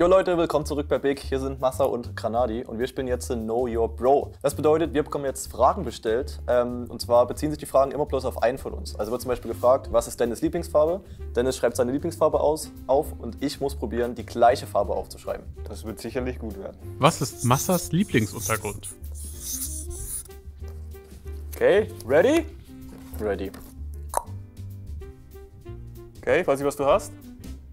Jo Leute, willkommen zurück bei Big. Hier sind Massa und Granadi und wir spielen jetzt in Know Your Bro. Das bedeutet, wir bekommen jetzt Fragen bestellt ähm, und zwar beziehen sich die Fragen immer bloß auf einen von uns. Also wird zum Beispiel gefragt, was ist Dennis Lieblingsfarbe? Dennis schreibt seine Lieblingsfarbe aus, auf und ich muss probieren, die gleiche Farbe aufzuschreiben. Das wird sicherlich gut werden. Was ist Massas Lieblingsuntergrund? Okay, ready? Ready. Okay, weiß ich, was du hast?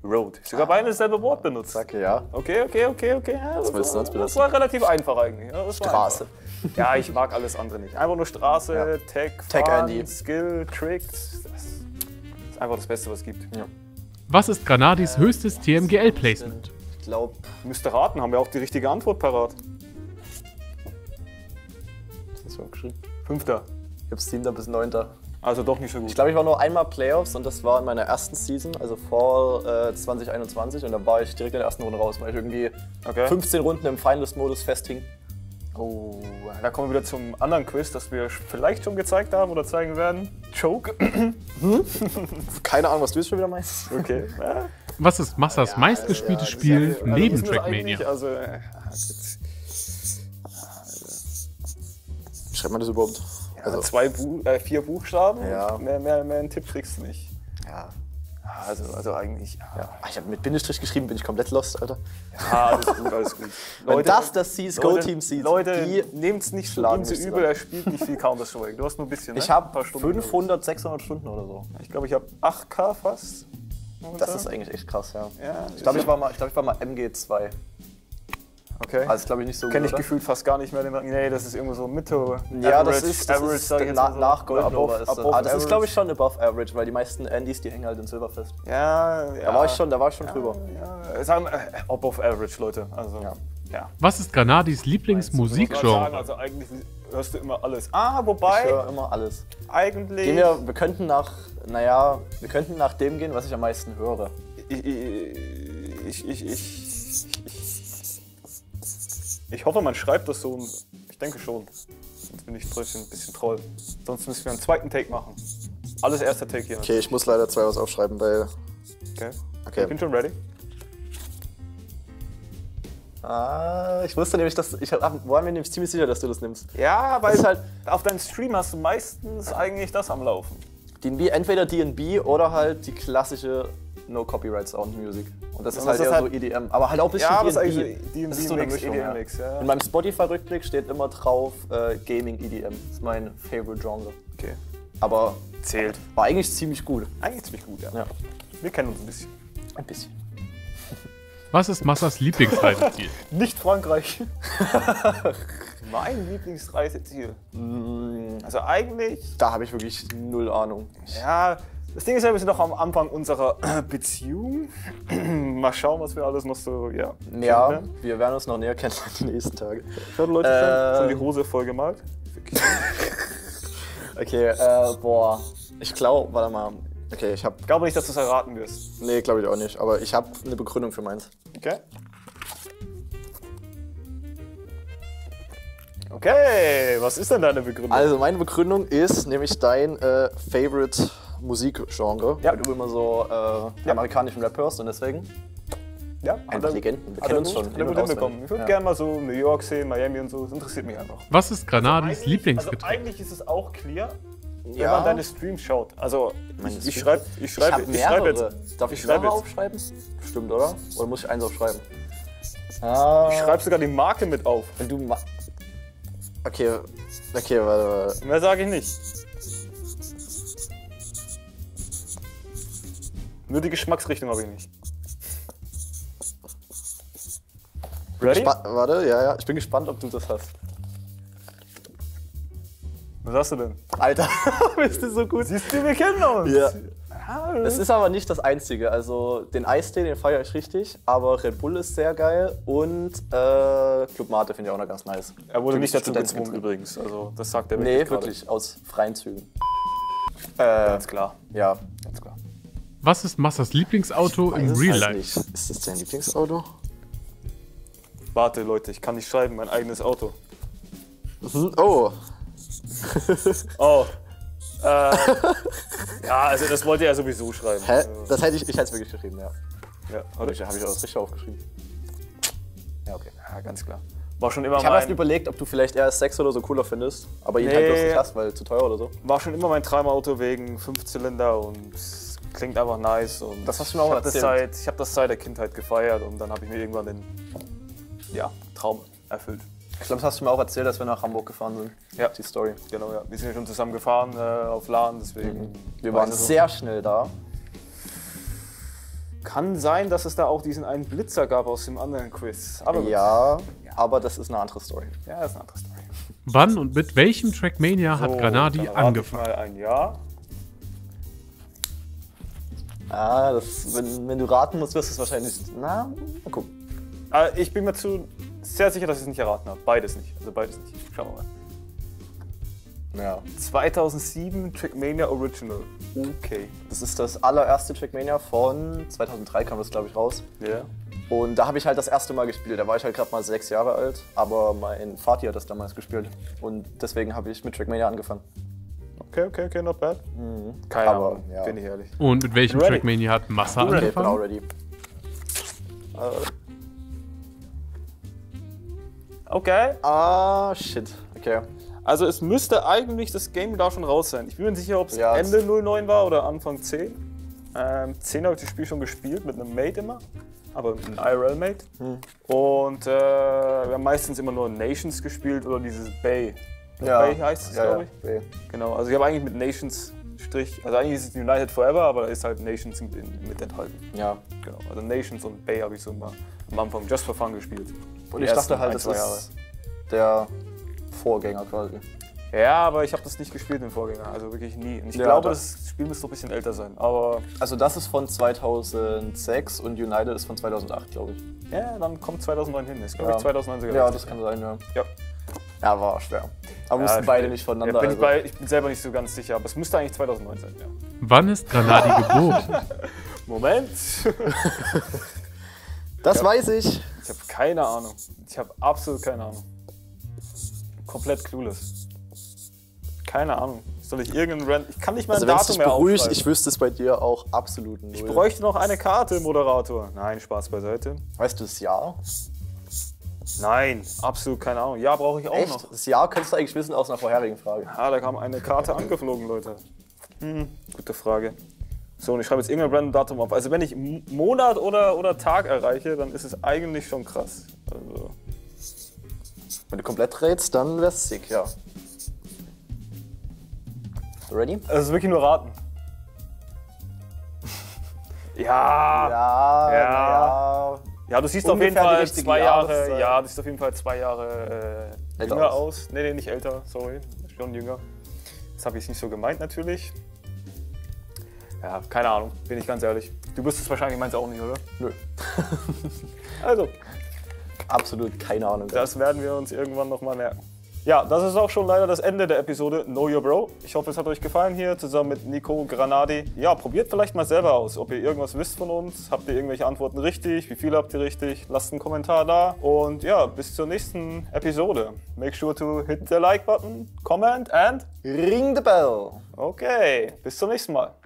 Road. Sogar beide dasselbe Wort benutzt. Danke, ja. Okay, okay, okay, okay. Ja, das, willst du war, uns das war relativ einfach eigentlich. Ja, Straße. Einfach. Ja, ich mag alles andere nicht. Einfach nur Straße, Ja. Tech, Tech Fahren, Andy. Skill, Tricks. Das ist einfach das Beste, was es gibt. Ja. Was ist Granadis höchstes TMGL-Placement? Ich glaube, Müsste raten, haben wir auch die richtige Antwort parat. das ist so geschrieben. Fünfter. Ich habe 7. bis 9. Also doch nicht so gut. Ich glaube, ich war nur einmal Playoffs und das war in meiner ersten Season, also Fall äh, 2021 und da war ich direkt in der ersten Runde raus, weil ich irgendwie okay. 15 Runden im Finalist-Modus festhing. Oh, da kommen wir wieder zum anderen Quiz, das wir vielleicht schon gezeigt haben oder zeigen werden. Choke. Keine Ahnung, was du jetzt schon wieder meinst. Okay. Ja, Was ist Massas meistgespieltes ja, Spiel also neben das Trackmania? Also, äh, Wie schreibt man das überhaupt? Also zwei Bu äh, vier Buchstaben. Ja. Mehr, mehr, mehr einen Tipp kriegst du nicht. ja. Also, also eigentlich. Ja, ja. Ich habe mit Bindestrich geschrieben, bin ich komplett lost, Alter. ja alles gut, alles gut. Wenn das das Seas Go Team sieht, Leute, die nehmt es nicht schlagen so übel, er spielt nicht viel Counter-Strike. Du hast nur ein bisschen. Ne? ich Ein habe paar Stunden. 500, 600 Stunden oder so. Ich glaube, ich habe 8K fast. Das ist eigentlich echt krass, ja. Ja, Ich glaube, ich, war mal- ich, glaub, ich war mal MG2. Okay. Also, glaube ich, nicht so Kenne ich oder? gefühlt fast gar nicht mehr den Rang. Nee, das ist irgendwo so Mitte. Ja, average, das ist, das average, ist sag ich na, so. nach Golden Above-. Ist das. above Ah, das ist, glaube ich, schon above average, weil die meisten Andys, die hängen halt in Silberfest. Ja, ja. Da war ich schon, da war ich schon ja, drüber. Ja, sagen wir, äh, above average, Leute. Also, Ja. ja. Was ist Granadis Ich Lieblingsmusikgenre? Also eigentlich hörst du immer alles. Ah, Ich wobei, höre immer alles. eigentlich. Gehen wir, wir könnten nach, naja, wir könnten nach dem gehen, was ich am meisten höre. ich, ich, ich, ich, ich, ich hoffe, man schreibt das so. und Ich denke schon. Sonst bin ich trotzdem ein bisschen troll. Sonst müssen wir einen zweiten Take machen. Alles erster Take hier. Okay, ich muss leider zwei was aufschreiben, weil. Okay. Okay. Ich bin schon ready. Ah, ich wusste nämlich, dass. Ich war mir nämlich ziemlich sicher, dass du das nimmst. Ja, weil ist halt- auf deinem Stream hast du meistens eigentlich das am Laufen. DNB, entweder DNB oder halt die klassische No Copyright Sound Music. Und das ist Und halt das eher ist so halt- EDM. Aber halt auch ein bisschen Ja, aber das ist eigentlich DNB Das ist so eine Mischung, EDM ja. Ja. In meinem Spotify-Rückblick steht immer drauf äh, Gaming EDM. Das ist mein Favorite Genre. Okay. Aber Zählt. war eigentlich ziemlich gut. Eigentlich ziemlich gut, ja. Ja, Wir kennen uns ein bisschen. ein bisschen. Was ist Massas Lieblingsreiseziel? Nicht Frankreich. mein Lieblingsreiseziel. Also eigentlich, Da habe ich wirklich null Ahnung. ja, das Ding ist ja, wir sind noch am Anfang unserer Beziehung. Mal schauen, was wir alles noch so, ja. Ja, wir werden uns noch näher kennenlernen die nächsten Tage. Schaut Leute, Ähm. schon die Hose voll gemalt. Okay, äh, boah. Ich glaube, warte mal. Okay, ich habe. Ich glaube nicht, dass du es erraten wirst. Nee, glaube ich auch nicht. Aber ich habe eine Begründung für meins. Okay. Okay, was ist denn deine Begründung? Also, meine Begründung ist nämlich dein äh, Favorite Musikgenre. Ja. Weil du immer so äh, amerikanischen Rap hörst und deswegen. ja, Einfach Legenden. Wir kennen uns schon. gut hinbekommen. Ich würde Ja. gerne mal so New York sehen, Miami und so. Das interessiert mich einfach. Was ist Granadis Also Lieblingsgetränk? eigentlich ist es auch clear, wenn Ja. man deine Streams schaut. Also Meine ich, ich Streams? schreibe ich Ich schreibe habe ich schreibe mehrere. jetzt. Darf ich, ich jetzt. aufschreiben? Stimmt, oder? Oder muss ich eins aufschreiben? Ah, Ich schreibe sogar die Marke mit auf. Wenn du ma Okay, okay, warte, warte. Mehr sage ich nicht. Nur die Geschmacksrichtung habe ich nicht. Ready? Spa warte, ja, ja. Ich bin gespannt, ob du das hast. Was hast du denn? Alter, bist du so gut? Siehst du, wir kennen uns. Ja. Das ist aber nicht das Einzige. Also den Eistee, den feiere ich richtig, aber Red Bull ist sehr geil und äh, Club Mate finde ich auch noch ganz nice. er wurde nicht dazu gezwungen übrigens. Also das sagt er Nee, gerade. wirklich, aus freien Zügen. Äh, Ganz klar. ja. Ganz klar. Was ist Massas Lieblingsauto im Real halt Life? nicht. Ist das dein Lieblingsauto? Warte, Leute, ich kann nicht schreiben, mein eigenes Auto. Oh, Oh. äh, ja, also das wollte er sowieso schreiben. hä? Das hätte ich, ich hätte es wirklich geschrieben, ja. ja, Habe oder? ich, hab ich auch das richtig aufgeschrieben. Ja, okay. Ja, ganz klar. War schon immer Ich habe erst überlegt, ob du vielleicht RS6 oder so cooler findest, aber ihn halt Nee. bloß nicht hast, weil zu teuer oder so. war schon immer mein Traumauto wegen Fünfzylinder und es klingt einfach nice. Und Das hast du mir auch ich hab das erzählt. seit, Ich habe das seit der Kindheit gefeiert und dann habe ich mir irgendwann den ja, Traum erfüllt. Ich glaube, das hast du mir auch erzählt, als wir nach Hamburg gefahren sind. Ja. Die Story. Genau, ja. Wir sind ja schon zusammen gefahren äh, auf LAN, deswegen. Wir weiß waren ich so. sehr schnell da. Kann sein, dass es da auch diesen einen Blitzer gab aus dem anderen Quiz. Aber gut. Ja, aber das ist eine andere Story. Ja, das ist eine andere Story. Wann und mit welchem Trackmania hat So, Granadi dann rate ich angefangen? Mal ein Jahr. Ah, das, wenn, wenn du raten musst, wirst du es wahrscheinlich. Na, mal gucken. Aber ich bin mir zu sehr sicher, dass ich es nicht erraten habe. Beides nicht. Also beides nicht. Schauen wir mal. Ja. 2007 Trackmania Original. Okay. Das ist das allererste Trackmania von 2003 kam das, glaube ich, raus. Ja. Und da habe ich halt das erste Mal gespielt. Da war ich halt gerade mal sechs Jahre alt, aber mein Vati hat das damals gespielt. Und deswegen habe ich mit Trackmania angefangen. Okay, okay, okay, not bad. Keine Aber, Ahnung, ja. bin ich ehrlich. Und mit welchem Ready. Trackmania hat Massa Okay, ich bin auch angefangen? ready. Okay. Ah, shit. Okay. Also es müsste eigentlich das Game da schon raus sein. Ich bin mir nicht sicher, ob es Ja, Ende 09 war oder Anfang 10. Ähm, 10 habe ich das Spiel schon gespielt mit einem Mate immer. Aber mit einem IRL-Mate. Und äh, wir haben meistens immer nur Nations gespielt oder dieses Bay. Ja. Bay heißt es, ja, glaube ja. ich. Bay. Genau, also ich habe eigentlich mit Nations Strich, also eigentlich ist es United Forever, aber da ist halt Nations mit, enthalten. Ja. Genau, also Nations und Bay habe ich so mal am Anfang just for fun gespielt. Und Die ich dachte halt, das ist der Vorgänger quasi. Ja, aber ich habe das nicht gespielt im Vorgänger, also wirklich nie. Und ich Ja, glaube, da- das Spiel müsste ein bisschen älter sein, aber Also das ist von 2006 und United ist von 2008, glaube ich. ja, dann kommt 2009 hin. Ist glaube Ja. ich 2009 sogar. Ja, das kann sein, ja. Ja. Ja, war schwer. Aber Ja, wussten beide nicht Ja, voneinander. bin ich, also. bei, ich bin selber nicht so ganz sicher, aber es müsste eigentlich 2009 sein, ja. Wann ist Granadi geboren? Moment! Das weiß ich. Ich habe keine Ahnung. Ich habe absolut keine Ahnung. Komplett clueless. Keine Ahnung. Soll ich irgendeinen Rand. Ich kann nicht mal ein Also es Datum mehr beruhigt, aufschreiben. ich wüsste es bei dir auch absolut null. Ich bräuchte noch eine Karte, Moderator. Nein, Spaß beiseite. weißt du das Jahr? Nein, absolut keine Ahnung. Ja, brauche ich auch Echt? noch. Das Jahr könntest du eigentlich wissen aus einer vorherigen Frage. Ah, da kam eine Karte angeflogen, Leute. Hm, gute Frage. So, und ich schreibe jetzt irgendein random Datum auf. Also wenn ich Monat oder, oder Tag erreiche, dann ist es eigentlich schon krass. Also, Wenn du komplett rätst, dann wär's sick, ja. Ready? es ist wirklich nur raten. Ja, Ja, Ja. ja. Ja, du siehst auf jeden Fall zwei Jahre, ja, du siehst auf jeden Fall zwei Jahre äh, jünger aus. aus. Nee, nee, nicht älter, sorry, schon jünger. Das habe ich nicht so gemeint natürlich. Ja, keine Ahnung, bin ich ganz ehrlich. Du wirst es wahrscheinlich meinst auch nicht, oder? Nö. Also, Absolut keine Ahnung. Das werden wir uns irgendwann nochmal merken. Ja, das ist auch schon leider das Ende der Episode Know Your Bro. Ich hoffe, es hat euch gefallen hier zusammen mit Nico Granadi. Ja, probiert vielleicht mal selber aus, ob ihr irgendwas wisst von uns. Habt ihr irgendwelche Antworten richtig? Wie viele habt ihr richtig? Lasst einen Kommentar da. Und ja, bis zur nächsten Episode. Make sure to hit the like button, comment and Ring the bell. okay, bis zum nächsten Mal.